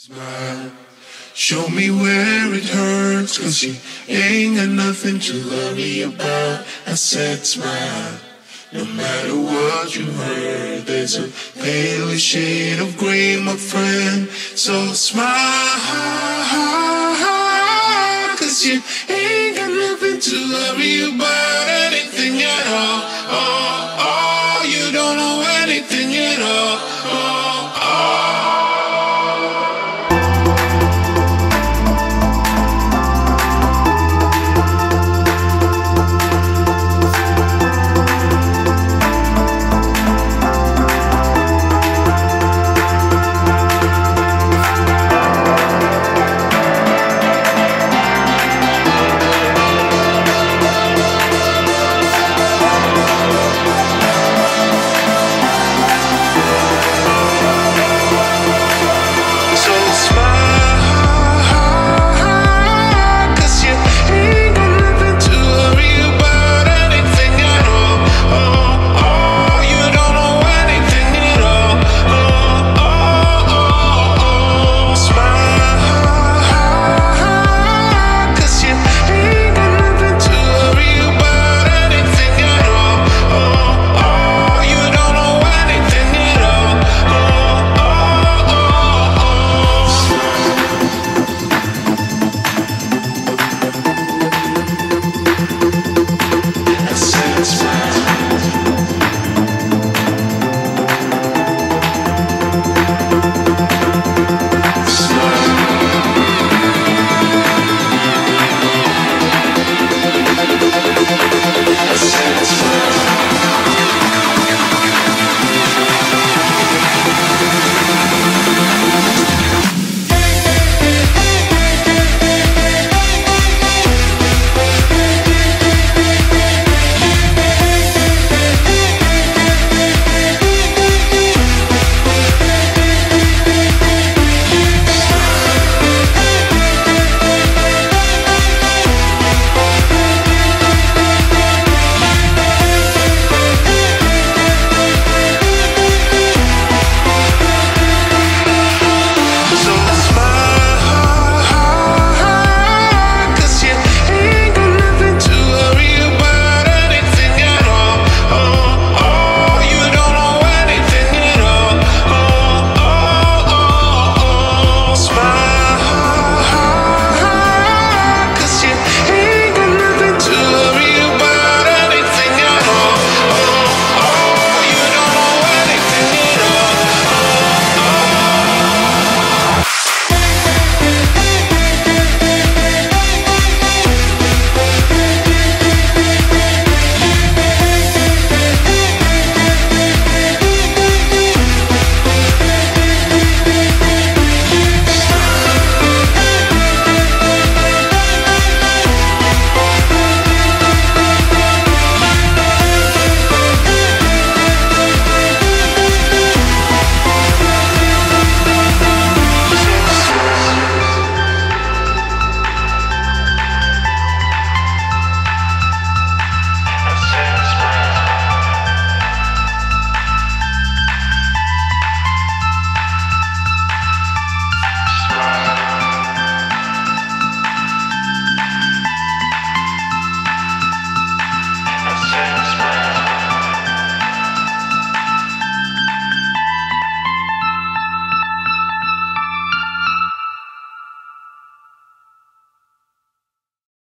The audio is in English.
Smile. Show me where it hurts, cause you ain't got nothing to worry about. I said smile. No matter what you heard, there's a pale shade of gray, my friend. So smile, cause you ain't got nothing to worry about, anything at all.